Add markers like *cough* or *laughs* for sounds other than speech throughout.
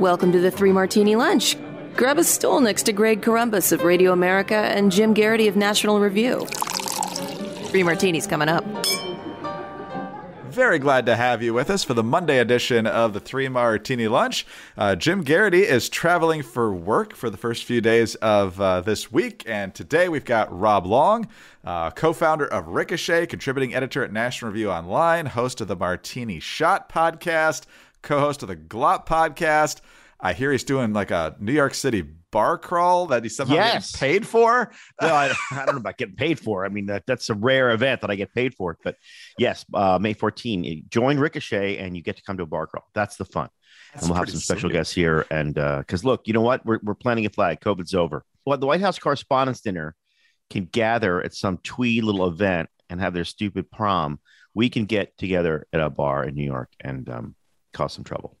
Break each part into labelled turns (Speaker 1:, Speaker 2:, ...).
Speaker 1: Welcome to the Three Martini Lunch. Grab a stool next to Greg Corombos of Radio America and Jim Geraghty of National Review. Three martinis coming up.
Speaker 2: Very glad to have you with us for the Monday edition of the Three Martini Lunch. Uh, Jim Geraghty is traveling for work for the first few days of uh, this week, and today we've got Rob Long, uh, co-founder of Ricochet, contributing editor at National Review Online, host of the Martini Shot podcast, co-host of the Glop podcast. I hear he's doing like a New York City bar crawl that he's somehow
Speaker 3: Yes.
Speaker 2: getting paid for.
Speaker 3: well, I, I don't know about getting paid for. I mean, that, that's a rare event that I get paid for. But yes, uh, May 14, join Ricochet and you get to come to a bar crawl. That's the fun.
Speaker 2: That's
Speaker 3: and we'll have some special
Speaker 2: sweet.
Speaker 3: guests here. And because look, you know what? We're, we're planting a flag. COVID's over. Well, the White House Correspondents' Dinner can gather at some twee little event and have their stupid prom. We can get together at a bar in New York and um, cause some trouble.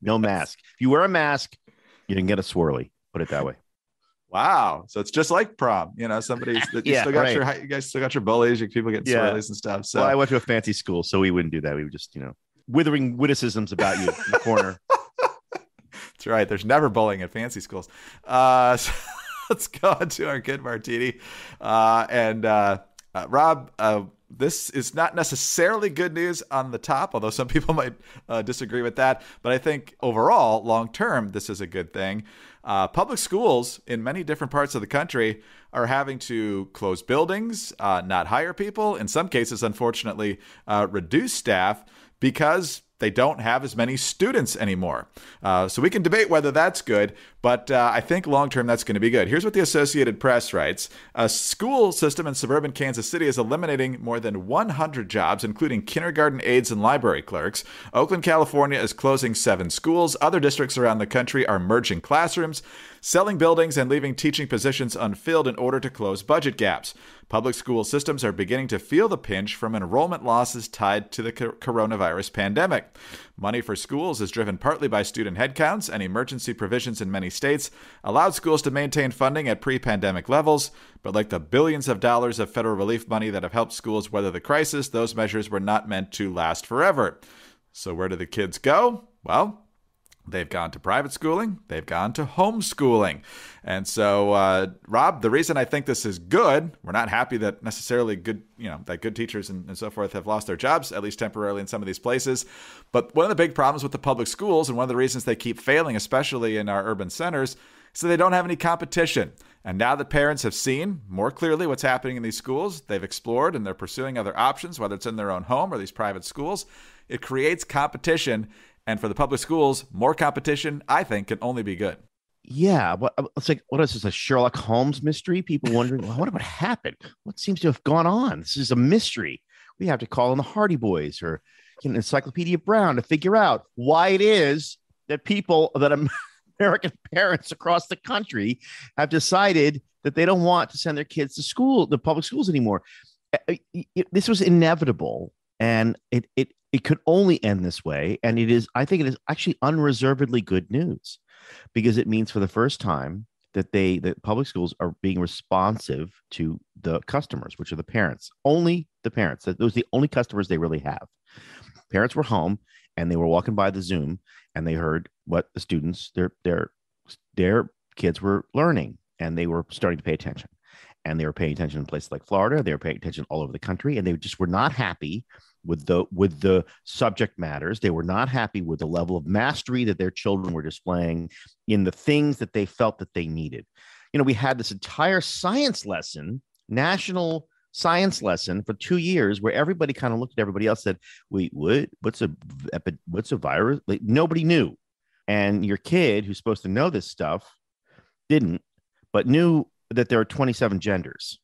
Speaker 3: no mask. If you wear a mask, you can get a swirly. Put it that way.
Speaker 2: Wow. So it's just like prom. You know, somebody's *laughs* you
Speaker 3: Yeah,
Speaker 2: still got
Speaker 3: right.
Speaker 2: your you guys still got your bullies, your people getting
Speaker 3: Yeah.
Speaker 2: swirlies and stuff. So
Speaker 3: well, I went to a fancy school, so we wouldn't do that. We would just, you know, withering witticisms about you in the corner. *laughs*
Speaker 2: that's right. There's never bullying at fancy schools. Uh, *laughs* so let's go on to our good martini. Uh, and uh, uh, Rob, uh, this is not necessarily good news on the top, although some people *laughs* might uh, disagree with that. But I think overall, long term, this is a good thing. Uh, public schools in many different parts of the country are having to close buildings, uh, not hire people, in some cases, unfortunately, uh, reduce staff because they don't have as many students anymore. Uh, so we can debate whether that's good, but uh, I think long term that's going to be good. Here's what the Associated Press writes A school system in suburban Kansas City is eliminating more than 100 jobs, including kindergarten aides and library clerks. Oakland, California is closing seven schools. Other districts around the country are merging classrooms, selling buildings, and leaving teaching positions unfilled in order to close budget gaps. Public school systems are beginning to feel the pinch from enrollment losses tied to the coronavirus pandemic. Money for schools is driven partly by student headcounts, and emergency provisions in many states allowed schools to maintain funding at pre pandemic levels. But like the billions of dollars of federal relief money that have helped schools weather the crisis, those measures were not meant to last forever. So, where do the kids go? Well, They've gone to private schooling. They've gone to homeschooling. And so, uh, Rob, the reason I think this is good, we're not happy that necessarily good, you know, that good teachers and, and so forth have lost their jobs, at least temporarily in some of these places. But one of the big problems with the public schools and one of the reasons they keep failing, especially in our urban centers, is that they don't have any competition. And now that parents have seen more clearly what's happening in these schools, they've explored and they're pursuing other options, whether it's in their own home or these private schools. It creates competition. And for the public schools, more competition, I think, can only be good.
Speaker 3: Yeah, what it's like? What is this? A Sherlock Holmes mystery? People wondering, well, what what happened? What seems to have gone on? This is a mystery. We have to call in the Hardy Boys or you know, Encyclopedia Brown to figure out why it is that people that *laughs* American parents across the country have decided that they don't want to send their kids to school, the public schools anymore. Uh, uh, this was inevitable, and it it it could only end this way. And it is, I think, it is actually unreservedly good news because it means for the first time that they that public schools are being responsive to the customers, which are the parents. Only the parents. That those are the only customers they really have. Parents were home and they were walking by the Zoom and they heard what the students their their their kids were learning and they were starting to pay attention. And they were paying attention in places like Florida. They were paying attention all over the country, and they just were not happy with the with the subject matters. They were not happy with the level of mastery that their children were displaying in the things that they felt that they needed. You know, we had this entire science lesson, national science lesson for two years, where everybody kind of looked at everybody else, said, "Wait, what? What's a what's a virus?" Like nobody knew, and your kid who's supposed to know this stuff didn't, but knew that there are 27 genders,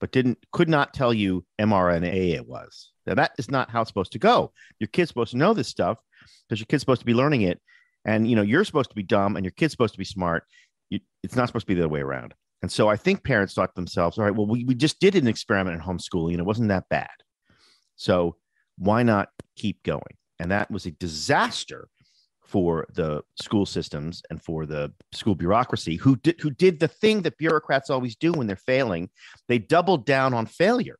Speaker 3: but didn't could not tell you mRNA it was. Now that is not how it's supposed to go. Your kid's supposed to know this stuff because your kid's supposed to be learning it, and you know you're supposed to be dumb and your kid's supposed to be smart. You, it's not supposed to be the other way around. And so I think parents thought to themselves, all right, well, we, we just did an experiment in homeschooling and it wasn't that bad. So why not keep going? And that was a disaster for the school systems and for the school bureaucracy who did who did the thing that bureaucrats always do when they're failing. They doubled down on failure.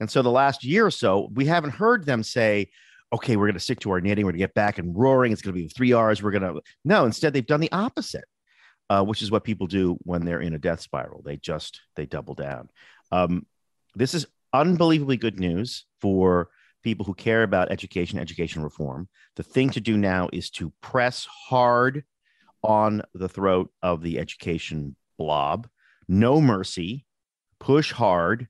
Speaker 3: And so the last year or so, we haven't heard them say, okay, we're going to stick to our knitting. We're going to get back and roaring. It's going to be three R's. We're going to no. Instead, they've done the opposite, uh, which is what people do when they're in a death spiral. They just they double down. Um, this is unbelievably good news for people who care about education, education reform. The thing to do now is to press hard on the throat of the education blob. No mercy, push hard,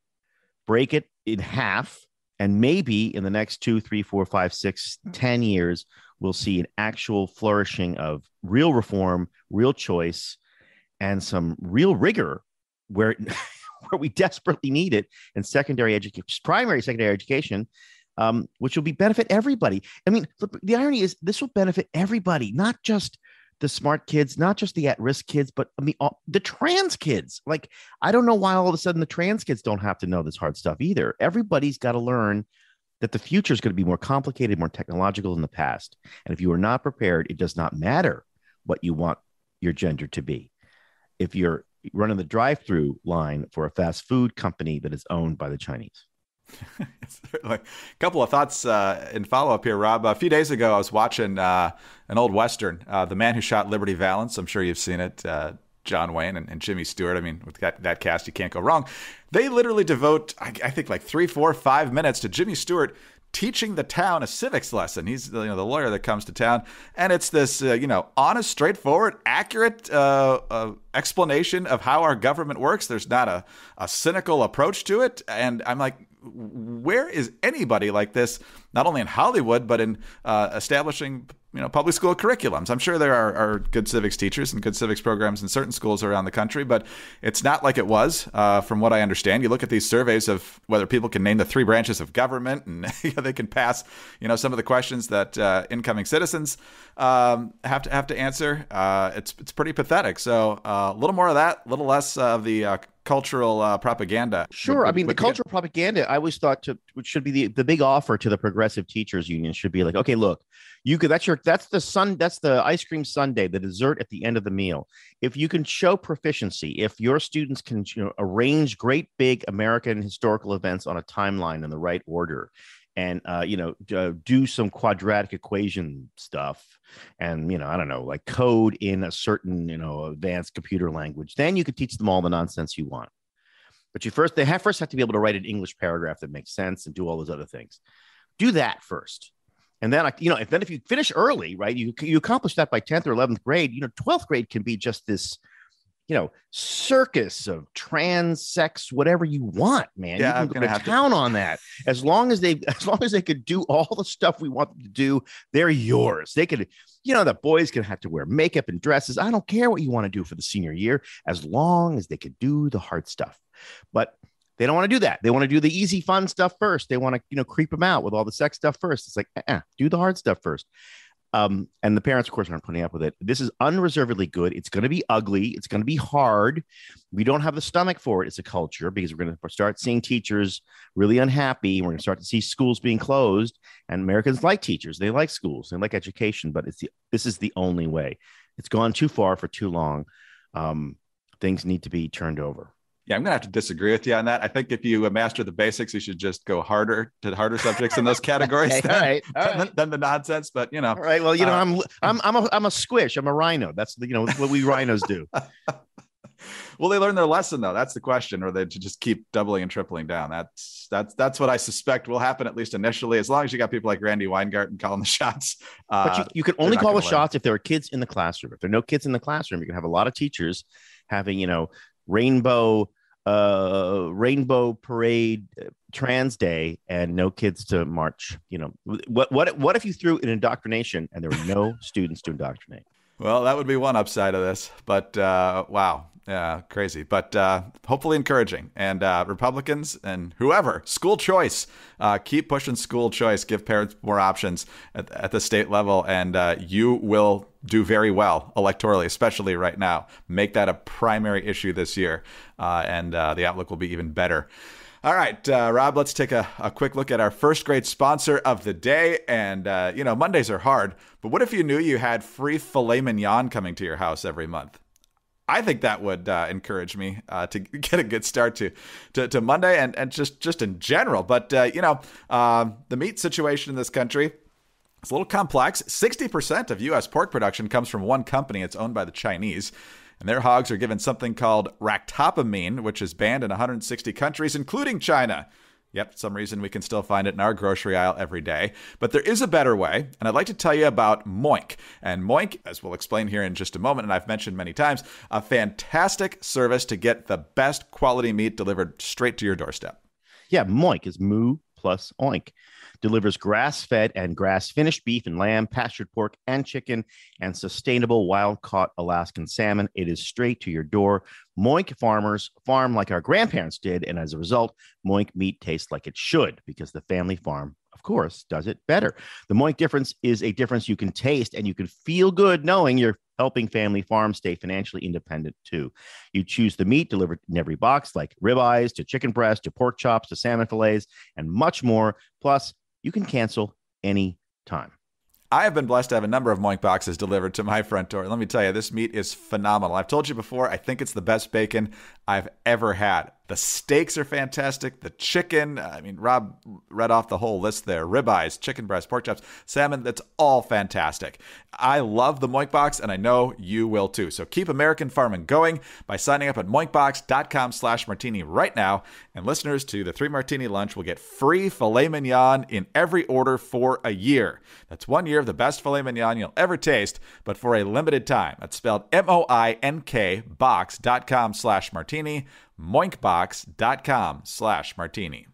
Speaker 3: break it in half, and maybe in the next two, three, four, five, six, ten years, we'll see an actual flourishing of real reform, real choice, and some real rigor where, *laughs* where we desperately need it in secondary education, primary secondary education, um, which will be benefit everybody. I mean, the irony is this will benefit everybody, not just the smart kids, not just the at-risk kids, but I mean all, the trans kids. Like, I don't know why all of a sudden the trans kids don't have to know this hard stuff either. Everybody's got to learn that the future is going to be more complicated, more technological than the past. And if you are not prepared, it does not matter what you want your gender to be. If you're running the drive-through line for a fast food company that is owned by the Chinese. *laughs*
Speaker 2: a couple of thoughts uh, in follow up here, Rob. A few days ago, I was watching uh, an old Western, uh, The Man Who Shot Liberty Valance. I'm sure you've seen it. Uh, John Wayne and, and, Jimmy Stewart. I mean, with that, that, cast, you can't go wrong. They literally devote, I, I, think, like three, four, five minutes to Jimmy Stewart teaching the town a civics lesson. He's you know the lawyer that comes to town, and it's this uh, you know honest, straightforward, accurate uh, explanation of how our government works. There's not a, a cynical approach to it, and I'm like, where is anybody like this? Not only in Hollywood, but in uh, establishing you know public school curriculums. I'm sure there are, are, good civics teachers and good civics programs in certain schools around the country, but it's not like it was, uh, from what I understand. You look at these surveys of whether people can name the three branches of government, and *laughs* you know, they can pass you know some of the questions that uh, incoming citizens um, have to have to answer. Uh, it's it's pretty pathetic. So uh, a little more of that, a little less of the uh, cultural uh, propaganda.
Speaker 3: Sure, I mean the cultural propaganda. I always thought to which should be the the big offer to the progressive teachers union should be like, okay, look, you could that's your that's the sun that's the ice cream sundae, the dessert at the end of the meal. If you can show proficiency, if your students can you know, arrange great big American historical events on a timeline in the right order, and uh, you know uh, do some quadratic equation stuff and you know i don't know like code in a certain you know advanced computer language. Then you could teach them all the nonsense you want. But you first they have first have to be able to write an english paragraph that makes sense and do all those other things. Do that first. And then you know if then if you finish early right you you accomplish that by 10th or 11th grade you know 12th grade can be just this you know, circus of trans sex, whatever you want, man. Yeah, you can I'm go to town to... on that. As long as they, *laughs* as long as they could do all the stuff we want them to do, they're yours. They could, you know, the boys can have to wear makeup and dresses. I don't care what you want to do for the senior year, as long as they could do the hard stuff. But they don't want to do that. They want to do the easy, fun stuff first. They want to, you know, creep them out with all the sex stuff first. It's like, uh-uh, do the hard stuff first. Um, and the parents, of course, aren't putting up with it. This is unreservedly good. It's going to be ugly. It's going to be hard. We don't have the stomach for it as a culture because we're going to start seeing teachers really unhappy. We're going to start to see schools being closed. And Americans like teachers. They like schools. They like education. But it's the, this is the only way. It's gone too far for too long. Um, things need to be turned over.
Speaker 2: Yeah, I'm gonna have to disagree with you on that. I think if you master the basics, you should just go harder to harder subjects in those *laughs* categories okay, *laughs* than, all right, all than, right. than, the nonsense. But you know,
Speaker 3: all right. Well, you know, uh, I'm I'm I'm a I'm a squish. I'm a rhino. That's the, you know what we rhinos do. *laughs*
Speaker 2: Will they learn their lesson though? That's the question, or they just keep doubling and tripling down. That's that's that's what I suspect will happen at least initially, as long as you got people like Randi Weingarten calling the shots.
Speaker 3: Uh, but you, you can only call the shots if there are kids in the classroom. If there are no kids in the classroom, you can have a lot of teachers having you know rainbow uh rainbow parade uh, trans day and no kids to march you know. What what what if you threw an indoctrination and there were no *laughs* students to indoctrinate?
Speaker 2: Well that would be one upside of this but uh wow yeah, crazy, but uh, hopefully encouraging. And uh, Republicans and whoever, school choice, uh, keep pushing school choice. Give parents more options at, at the state level, and uh, you will do very well electorally, especially right now. Make that a primary issue this year, uh, and uh, the outlook will be even better. All right, uh, Rob, let's take a, a quick look at our first grade sponsor of the day. And, uh, you know, Mondays are hard, but what if you knew you had free filet mignon coming to your house every month? I think that would uh, encourage me uh, to *laughs* get a good start to, to, to Monday and, and just just in general. But uh, you know, um, the meat situation in this country It's a little complex. 60% of U.S. pork production comes from one company. It's owned by the Chinese. And their hogs are given something called ractopamine, which is banned in 160 countries, including China. Yep, some reason we can still find it in our grocery aisle every day. But there is a better way, and I'd like to tell you about Moink. And Moink, as we'll explain here in just a moment, and I've mentioned many times, a fantastic service to get the best quality meat delivered straight to your doorstep.
Speaker 3: Yeah, Moink is moo plus oink delivers grass fed and grass finished beef and lamb, pastured pork and chicken, and sustainable wild caught Alaskan salmon. It is straight to your door. Moink farmers farm like our grandparents did. And as a result, Moink meat tastes like it should because the family farm of course, does it better. The Moink difference is a difference you can taste and you can feel good knowing you're helping family farms stay financially independent too. You choose the meat delivered in every box, like ribeyes to chicken breast to pork chops to salmon fillets and much more. Plus, you can cancel any time.
Speaker 2: I have been blessed to have a number of Moink boxes delivered to my front door. Let me tell you, this meat is phenomenal. I've told you before, I think it's the best bacon I've ever had. The steaks are fantastic. The chicken, uh, I mean, Rob read off the whole list there ribeyes, chicken breast, pork chops, salmon. That's all fantastic. I love the Moink Box, and I know you will too. So keep American farming going by signing up at moinkbox.com slash martini right now. And listeners to the Three Martini Lunch will get free filet mignon in every order for a year. That's one year of the best filet mignon you'll ever taste, but for a limited time. That's spelled M O I N K box.com slash martini moinkbox.com slash martini.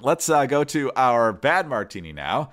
Speaker 2: Let's uh, go to our bad martini now.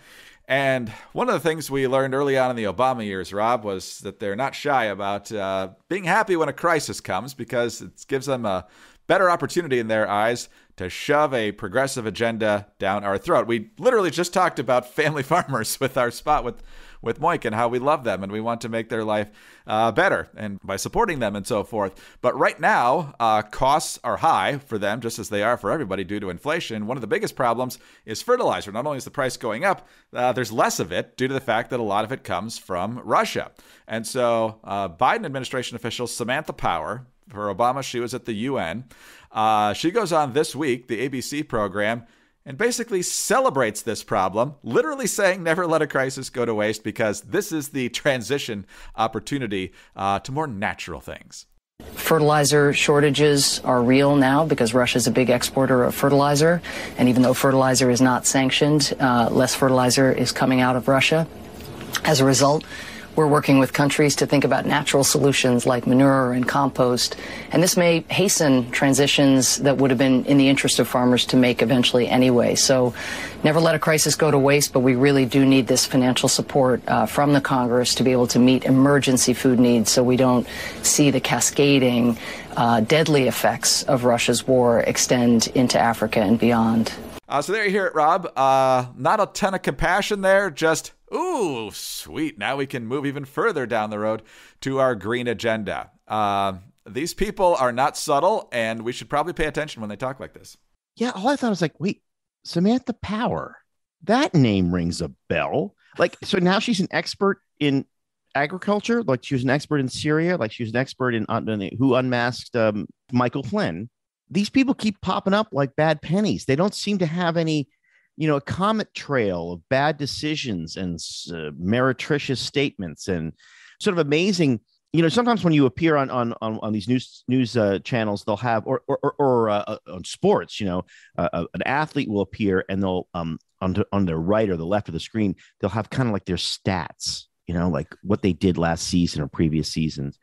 Speaker 2: And one of the things we learned early on in the Obama years, Rob, was that they're not shy about uh, being happy when a crisis comes because it gives them a better opportunity in their eyes to shove a progressive agenda down our throat. We literally just talked about *laughs* family farmers with our spot with with Moink and how we love them and we want to make their life uh, better and by supporting them and so forth. But right now, uh, costs are high for them, just as they are for everybody due to inflation. One of the biggest problems is fertilizer. Not only is the price going up, uh, there's less of it due to the fact that a lot of it comes from Russia. And so, uh, Biden administration official Samantha Power, for Obama, she was at the UN. Uh, she goes on this week, the ABC program, and basically celebrates this problem, literally saying never let a crisis go to waste because this is the transition opportunity uh, to more natural things.
Speaker 4: Fertilizer shortages are real now because Russia is a big exporter of fertilizer. And even though fertilizer is not sanctioned, uh, less fertilizer is coming out of Russia. As a result, we're working with countries to think about natural solutions like manure and compost, and this may hasten transitions that would have been in the interest of farmers to make eventually anyway. So never let a crisis go to waste, but we really do need this financial support uh, from the Congress to be able to meet emergency food needs so we don't see the cascading uh, deadly effects of Russia's war extend into Africa and beyond.
Speaker 2: Uh, so there you hear it, Rob. Uh, not a ton of compassion there, just Ooh, sweet. Now we can move even further down the road to our green agenda. Uh, these people are not subtle, and we should probably pay attention when they talk like this.
Speaker 3: Yeah, all I thought was like, wait, Samantha Power. That name rings a bell. Like, so now she's an expert in agriculture. Like, she was an expert in Syria. Like, she was an expert in who unmasked um, Michael Flynn. These people keep popping up like bad pennies. They don't seem to have any you know, a comet trail of bad decisions and uh, meretricious statements and sort of amazing. You know, sometimes when you appear on on on, on these news news uh, channels, they'll have or or, or, or uh, uh on sports. You know, uh, uh, an athlete will appear and they'll um on the, on the right or the left of the screen, they'll have kind of like their stats. You know, like what they did last season or previous seasons.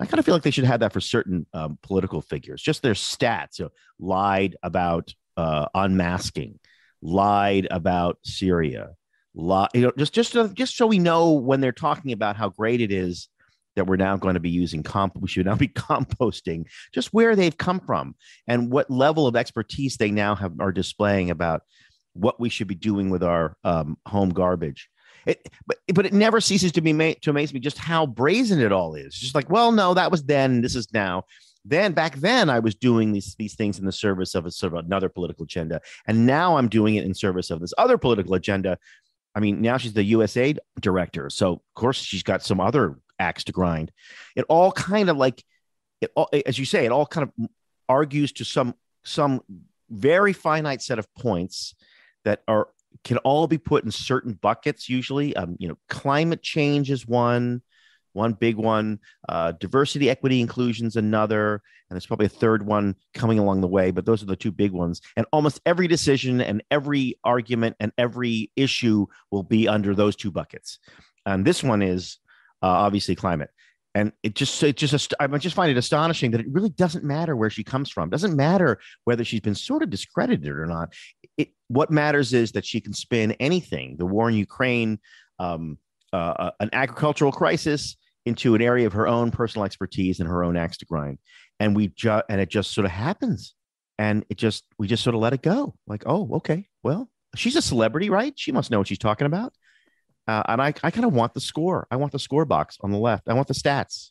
Speaker 3: I kind of feel like they should have that for certain um, political figures, just their stats. You know, lied about unmasking lied about Syria. Lie, you know, just just just so we know when they're talking about how great it is that we're now going to be using comp we should now be *laughs* composting just where they've come from and what level of expertise they now have are displaying about what we should be doing with our um, home garbage. It, but but it never ceases to be made to amaze me just how brazen it all is. Just like well no that was then this is now then back then I was doing these these things in the service of a sort of another political agenda, and now I'm doing it in service of this other political agenda. I mean, now she's the USAID director, so of course she's got some other axe to grind. It all kind of like, it all, as you say, it all kind of argues to some some very finite set of points that are can all be put in certain buckets. Usually, um, you know, climate change is one, one big one. Uh, diversity, equity, inclusion is another, and there's probably a third one coming along the way. But those are the two big ones. And almost every decision and every argument and every issue will be under those two buckets. And this one is uh, obviously climate and it just it just I just find it astonishing that it really doesn't matter where she comes from. It doesn't matter whether she's been sort of discredited or not. It, what matters is that she can spin anything: the war in Ukraine, um, uh, uh, an agricultural crisis, into an area of her own personal expertise and her own axe to grind. And we just and it just sort of happens, and it just we just sort of let it go. Like, oh, okay, well, she's a celebrity, right? She must know what she's talking about. Uh, and I, I kind of want the score. I want the score box on the left. I want the stats,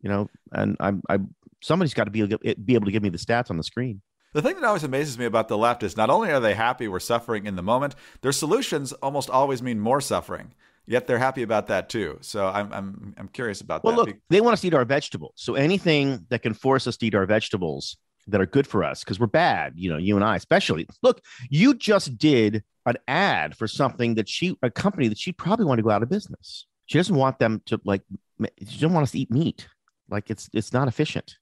Speaker 3: you know, and I'm, I, somebody's got to be, able to be able to give me the stats on the screen.
Speaker 2: The thing that always amazes me about the left is not only are they happy we're suffering in the moment, their solutions almost always mean more suffering. Yet they're happy about that too. So I'm I'm I'm curious about
Speaker 3: well,
Speaker 2: that.
Speaker 3: Well, look, they want us to eat our vegetables. So anything that can force us to eat our vegetables that are good for us because we're bad, you know, you and I especially. Look, you just did an ad for something that she, a company that she probably want to go out of business. She doesn't want them to like, she doesn't want us to eat meat. Like it's, it's not efficient.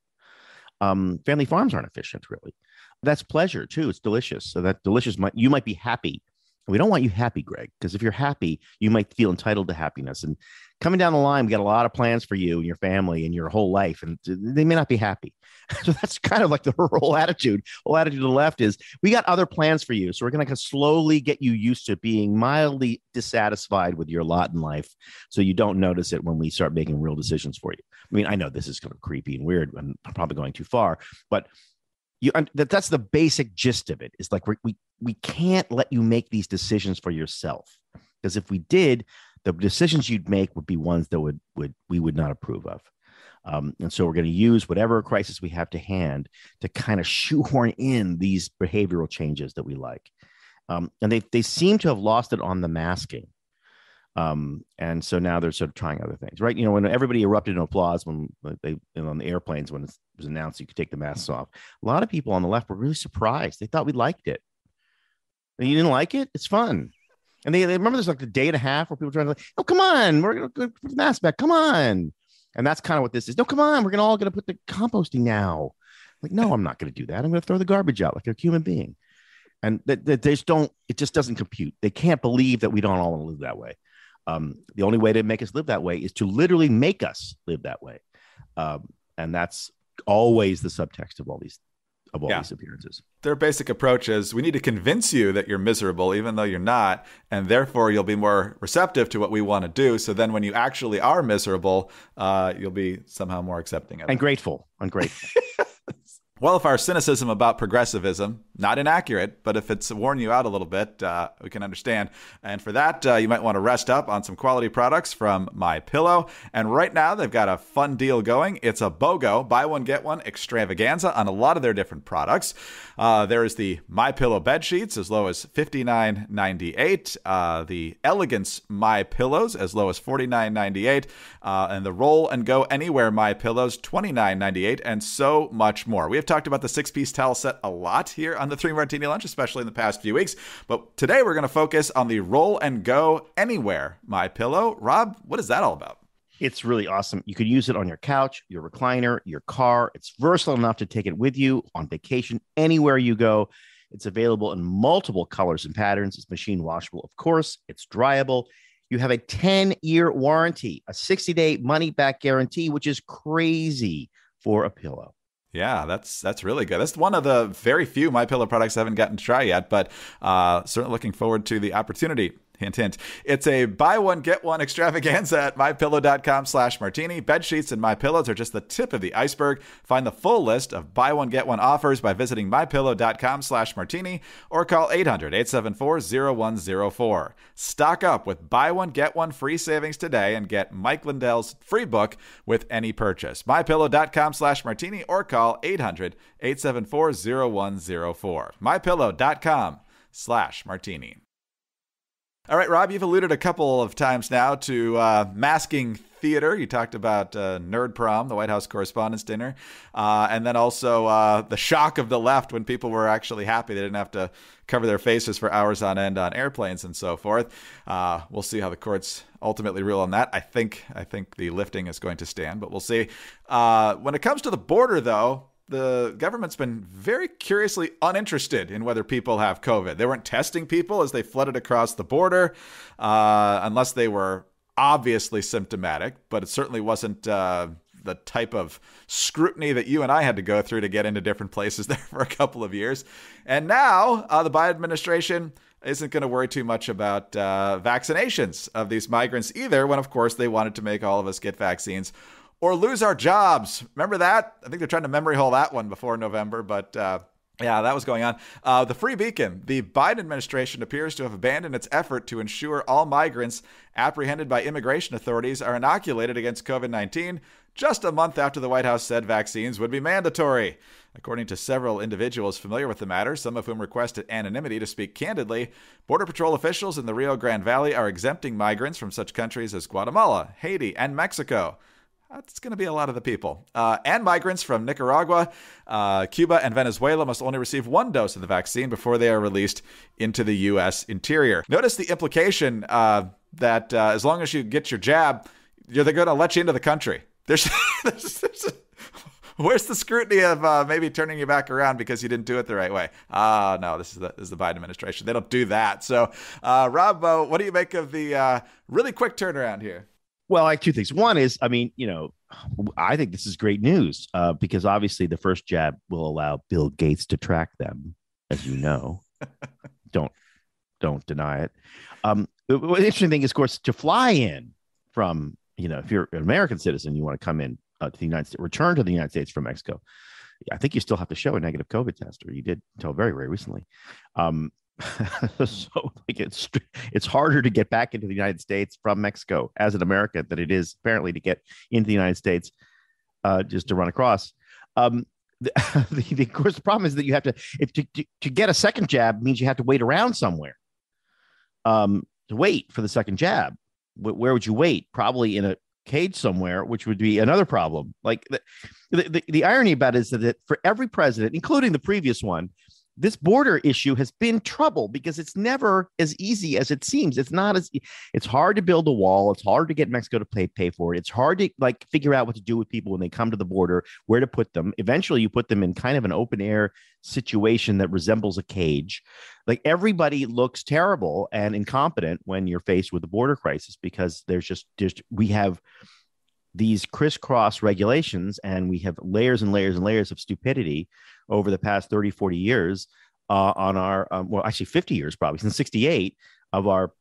Speaker 3: Um, family farms aren't efficient really. That's pleasure too. It's delicious. So that delicious might, you might be happy we don't want you happy, Greg, because if you're happy, you might feel entitled to happiness. And coming down the line, we got a lot of plans for you and your family and your whole life, and they may not be happy. *laughs* So that's kind of like the *laughs* whole attitude. Whole attitude to the left is we got other plans for you. So we're going to slowly get you used to being mildly dissatisfied with your lot in life, so you don't notice it when we start making real decisions for you. I mean, I know this is kind of creepy and weird. I'm probably going too far, but you that that's the basic gist of it is like we, we we can't let you make these decisions for yourself. Because if we did the decisions you'd make would be ones that would would we would not approve of. Um, and so we're going to use whatever crisis we have to hand to kind of shoehorn in these behavioral changes that we like. Um, and they, they seem to have lost it on the masking um, and so now they're sort of trying other things, right? You know, when everybody erupted in applause when they on the airplanes when it was announced you could take the masks off, a lot of people on the left were really surprised. They thought we liked it. And you didn't like it? It's fun. And they, they remember there's like a day and a half where people trying to like, oh come on, we're gonna put the mask back. Come on. And that's kind of what this is. No, come on, we're gonna all gonna put the composting now. Like, no, I'm not gonna do that. I'm gonna throw the garbage out like a human being. And that, that they just don't, it just doesn't compute. They can't believe that we don't all want to live that way. Um, the only way to make us live that way is to literally make us live that way. Um, and that's always the subtext of all these of all yeah. these appearances.
Speaker 2: Their basic approach is we need to convince you that you're miserable, even though you're not, and therefore you'll be more receptive to what we want to do. So then, when you actually are miserable, uh, you'll be somehow more accepting of
Speaker 3: and it. grateful, ungrateful. *laughs*
Speaker 2: Well, if our cynicism about progressivism, not inaccurate, but if it's worn you out a little bit, uh, we can understand. And for that, uh, you might want to rest up on some quality products from My Pillow. And right now, they've got a fun deal going. It's a BOGO, buy one get one extravaganza on a lot of their different products. Uh, there is the My Pillow bed sheets as low as $59.98, uh, the Elegance My Pillows as low as $49.98, uh, and the Roll and Go Anywhere My Pillows $29.98, and so much more. We have talked about the six piece towel set a lot here on the Three Martini Lunch, especially in the past few weeks. But today we're going to focus on the Roll and Go Anywhere My Pillow. Rob, what is that all about?
Speaker 3: It's really awesome. You could use it on your couch, your recliner, your car. It's versatile enough to take it with you on vacation, anywhere you go. It's available in multiple colors and patterns. It's machine washable, of course. It's dryable. You have a 10 year warranty, a 60 day money back guarantee, which is crazy for a pillow.
Speaker 2: Yeah, that's that's really good. That's one of the very few My Pillow products I haven't gotten to try yet, but uh, certainly looking forward to the opportunity Hint, hint. It's a buy one, get one extravaganza at mypillow.com slash martini. Bed sheets and My Pillows are just the tip of the iceberg. Find the full list of buy one, get one offers by visiting mypillow.com slash martini or call 800-874-0104. Stock up with buy one, get one free savings today and get Mike Lindell's free book with any purchase. mypillow.com slash martini or call 800-874-0104. mypillow.com slash martini. All right, Rob, you've alluded a couple of times now to uh, masking theater. You talked about uh, Nerd Prom, the White House Correspondents' Dinner, uh, and then also uh, the shock of the left when people were actually happy they didn't have to cover their faces for hours on end on airplanes and so forth. Uh, we'll see how the courts ultimately rule on that. I think I think the lifting is going to stand, but we'll see. Uh, when it comes to the border, though, the government's been very curiously uninterested in whether people have COVID. They weren't testing people as they flooded across the border, uh, unless they were obviously symptomatic, but it certainly wasn't uh, the type of scrutiny that you and I had to go through to get into different places *laughs* there for a couple of years. And now uh, the Biden administration isn't going to worry too much about uh, vaccinations of these migrants either, when, of course, they wanted to make all of us get vaccines or lose our jobs. Remember that? I think they're trying to memory hole that one before November, but uh, yeah, that was going on. Uh, the Free Beacon. The Biden administration appears to have abandoned its effort to ensure all migrants apprehended by immigration authorities are inoculated against COVID 19 just a month after the White House said vaccines would be mandatory. According to several individuals familiar with the matter, some of whom requested anonymity to speak candidly, Border Patrol officials in the Rio Grande Valley are exempting migrants from such countries as Guatemala, Haiti, and Mexico. That's going to be a lot of the people. Uh, and migrants from Nicaragua, uh, Cuba, and Venezuela must only receive one dose of the vaccine before they are released into the U.S. interior. Notice the implication uh, that uh, as long as you get your jab, they're going to let you into the country. There's, *laughs* there's, there's a, where's the scrutiny of uh, maybe turning you back around because you didn't do it the right way? Ah, no, this is the this is the Biden administration. They don't do that. So, uh, Rob, what do you make of the really quick turnaround here?
Speaker 3: Well, like two things. One is, I mean, you know, I think this is great news uh, because obviously the first jab will allow Bill Gates to track them, as you know. *laughs* don't don't deny it. Um, the interesting thing is, of course, to fly in from, you know, if you're an American citizen, you want to come in uh, to the United States, return to the United States from Mexico. I think you still have to show a negative COVID test, or you did until very, very recently. Um, *laughs* so like it's it's harder to get back into the United States from Mexico as an American than it is apparently to get into the United States uh, just to run across. Um, the, *laughs* the, the, of course, the problem is that you have to if to, to, to, get a second jab means you have to wait around somewhere. Um, to wait for the second jab, where would you wait? Probably in a cage somewhere, which would be another problem. Like the, the, the irony about it is that for every president, including the previous one, this border issue has been trouble because it's never as easy as it seems. It's not as it's hard to build a wall. It's hard to get Mexico to pay pay for it. It's hard to like figure out what to do with people when they come to the border, where to put them. Eventually, you put them in kind of an open air situation that resembles a cage. Like everybody looks terrible and incompetent when you're faced with a border crisis because there's just just we have these crisscross regulations and we have layers and layers and layers of stupidity over the past 30, 40 years uh, on our, um, well, actually 50 years probably since 68 of our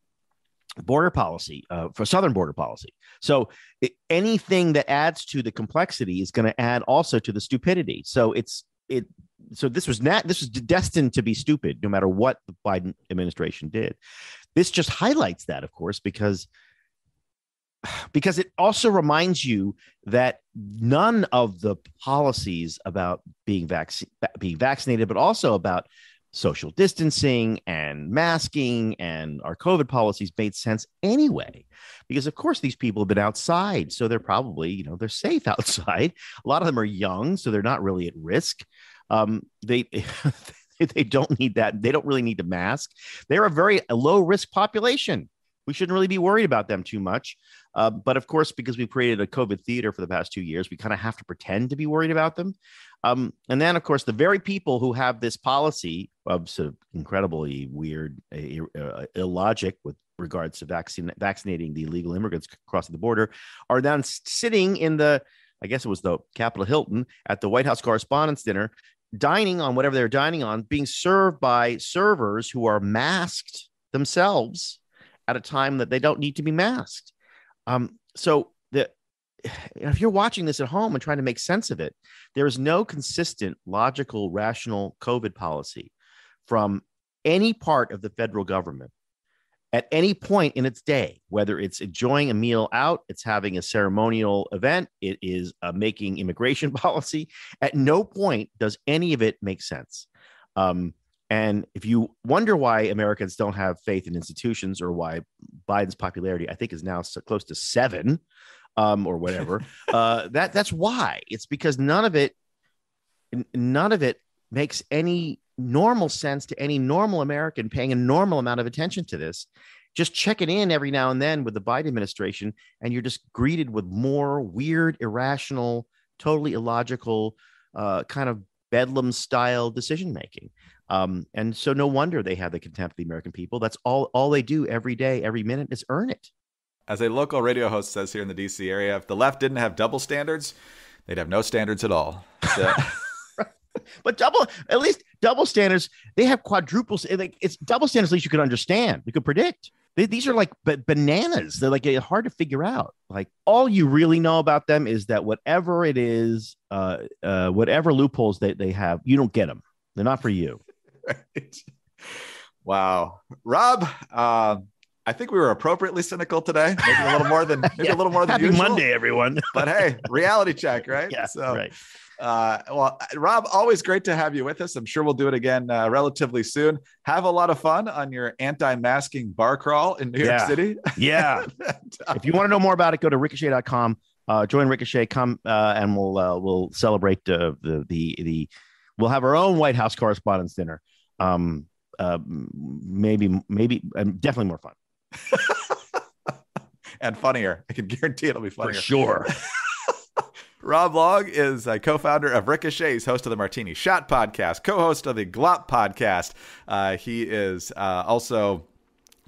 Speaker 3: border policy uh, for southern border policy. So it, anything that adds to the complexity is going to add also to the stupidity. So it's it so this was not this was destined to be stupid no matter what the biden administration did. This just highlights that of course because because it also reminds you that none of the policies about being, being vaccinated, but also about social distancing and masking and our COVID policies made sense anyway. Because of course these people have been outside, so they're probably you know they're safe *laughs* outside. A lot of them are young, so they're not really at risk. Um, they *laughs* they don't need that. They don't really need to mask. They're a very low risk population. We shouldn't really be worried about them too much. Uh, but of course, because we've created a COVID theater for the past two years, we kind of have to pretend to be worried about them. Um, and then, of course, the very people who have this policy of sort of incredibly weird uh, illogic with regards to vaccine, vaccinating the illegal immigrants crossing the border are then sitting in the, I guess it was the Capitol Hilton at the White House Correspondents' Dinner, dining on whatever they're dining on, being served by servers who are masked themselves at a time that they don't need to be masked. Um, so the *sighs* if you're watching this at home and trying to make sense of it, there is no consistent, logical, rational COVID policy from any part of the federal government at any point in its day, whether it's enjoying a meal out, it's having a ceremonial event, it is uh, making immigration *laughs* policy. At no point does any of it make sense. Um, And if you wonder why Americans don't have faith in institutions or why Biden's popularity, I think, is now so close to seven um, or whatever, *laughs* uh, that that's why. It's because none of it, none of it makes any normal sense to any normal American paying a normal amount of attention to this. Just checking in every now and then with the Biden administration, and you're just greeted with more weird, irrational, totally illogical, uh, kind of bedlam style decision making. Um, and so no wonder they have the contempt of the American people. That's all all they do every day, every minute is earn it.
Speaker 2: As a local radio host says here in the DC area, if the left didn't have double standards, they'd have no standards at all. So- *laughs*
Speaker 3: but double at least double standards they have quadruples like it's double standards at least you could understand you could predict they, these are like b- bananas they're like hard to figure out like all you really know about them is that whatever it is uh, uh whatever loopholes that they have you don't get them they're not for you
Speaker 2: right. wow rob uh, I think we were appropriately cynical today. Maybe a little more than maybe *laughs* yeah. a little more than
Speaker 3: Happy
Speaker 2: usual.
Speaker 3: Monday, everyone. *laughs*
Speaker 2: but hey, reality check, right? *laughs*
Speaker 3: Yeah. So, right.
Speaker 2: Uh, well, Rob, always great to have you with us. I'm sure we'll do it again uh, relatively soon. Have a lot of fun on your anti-masking bar crawl in New York
Speaker 3: yeah.
Speaker 2: City.
Speaker 3: Yeah. if you want to know more about it, go to ricochet.com. Uh, join Ricochet. Come uh, and we'll uh, we'll celebrate the the the we'll have our own White House Correspondents' Dinner. Um, uh, maybe maybe definitely more fun. *laughs*
Speaker 2: and funnier. I can guarantee it'll be funnier.
Speaker 3: For sure. *laughs*
Speaker 2: Rob Long is a co-founder of Ricochet. He's host of the Martini Shot podcast, co-host of the Glop podcast. Uh, he is uh, also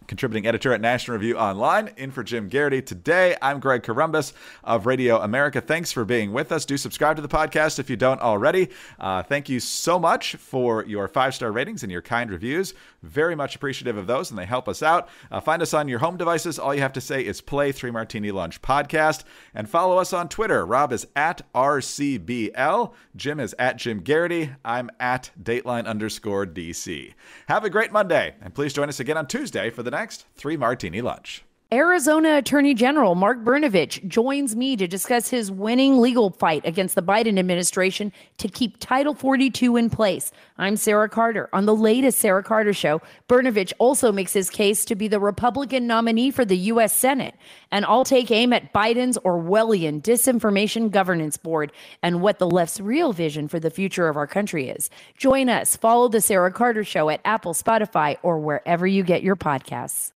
Speaker 2: contributing editor at National Review Online. In for Jim Geraghty today, I'm Greg Corombos of Radio America. Thanks for being with us. Do subscribe to the podcast if you don't already. Uh, thank you so much for your five star ratings and your kind reviews. Very much appreciative of those, and they help us out. Uh, find us on your home devices. All you have to say is play Three Martini Lunch podcast and follow us on Twitter. Rob is at RCBL. Jim is at Jim Geraghty. I'm at Dateline underscore DC. Have a great Monday, and please join us again on Tuesday for the next Three Martini Lunch.
Speaker 5: Arizona Attorney General Mark Brnovich joins me to discuss his winning legal fight against the Biden administration to keep Title 42 in place. I'm Sarah Carter. On the latest Sarah Carter show, Brnovich also makes his case to be the Republican nominee for the U.S. Senate. And I'll take aim at Biden's Orwellian Disinformation Governance Board and what the left's real vision for the future of our country is. Join us. Follow the Sarah Carter show at Apple, Spotify, or wherever you get your podcasts.